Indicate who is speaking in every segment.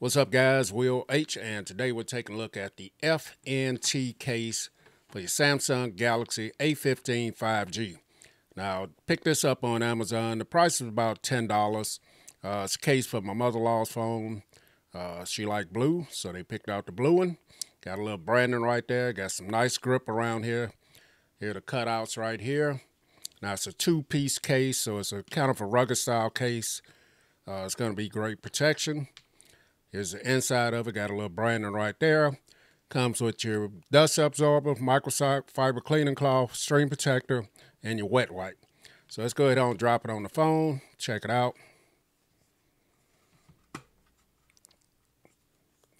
Speaker 1: What's up, guys? Will H, and today we're taking a look at the FNT case for your Samsung Galaxy A15 5G. Now, pick this up on Amazon. The price is about $10. Uh, it's a case for my mother-in-law's phone. Uh, she liked blue, so they picked out the blue one. Got a little branding right there. Got some nice grip around here. Here are the cutouts right here. Now, it's a two-piece case, so it's a kind of a rugged style case. Uh, it's going to be great protection. Here's the inside of it. Got a little branding right there. Comes with your dust absorber, microfiber cleaning cloth, screen protector, and your wet wipe. So let's go ahead and drop it on the phone. Check it out.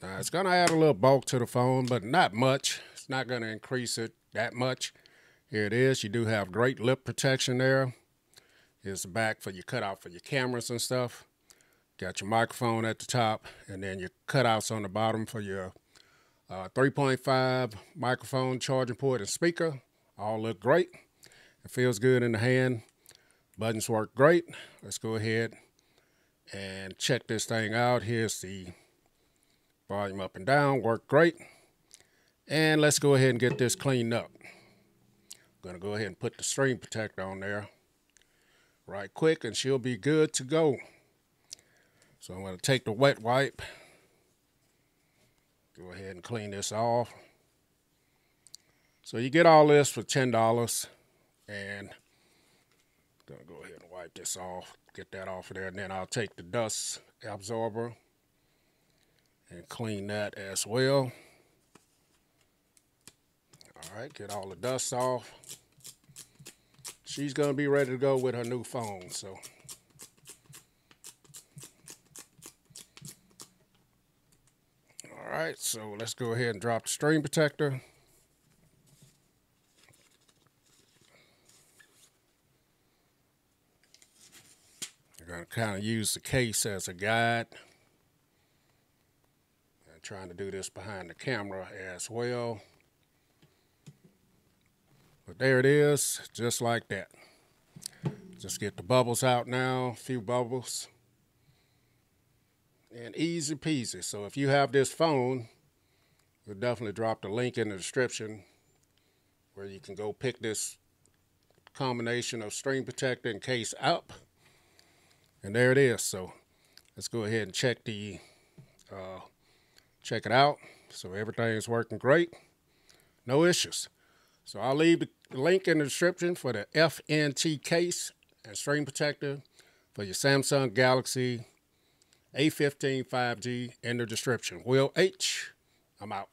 Speaker 1: Now it's going to add a little bulk to the phone, but not much. It's not going to increase it that much. Here it is. You do have great lip protection there. Here's the back for your cutout for your cameras and stuff. Got your microphone at the top, and then your cutouts on the bottom for your uh, 3.5 microphone, charging port, and speaker. All look great. It feels good in the hand. Buttons work great. Let's go ahead and check this thing out. Here's the volume up and down. Work great. And let's go ahead and get this cleaned up. I'm going to go ahead and put the screen protector on there right quick, and she'll be good to go. So I'm going to take the wet wipe, go ahead and clean this off. So you get all this for $10 and I'm going to go ahead and wipe this off, get that off of there, and then I'll take the dust absorber and clean that as well. All right, get all the dust off. She's going to be ready to go with her new phone, so All right, so let's go ahead and drop the screen protector. You're going to kind of use the case as a guide. I'm trying to do this behind the camera as well. But there it is, just like that. Just get the bubbles out now, a few bubbles and easy peasy. So if you have this phone, we'll definitely drop the link in the description where you can go pick this combination of screen protector and case up. And there it is. So let's go ahead and check the uh, check it out. So everything is working great. No issues. So I'll leave the link in the description for the FNT case and screen protector for your Samsung Galaxy a15 5G in the description. Will H, I'm out.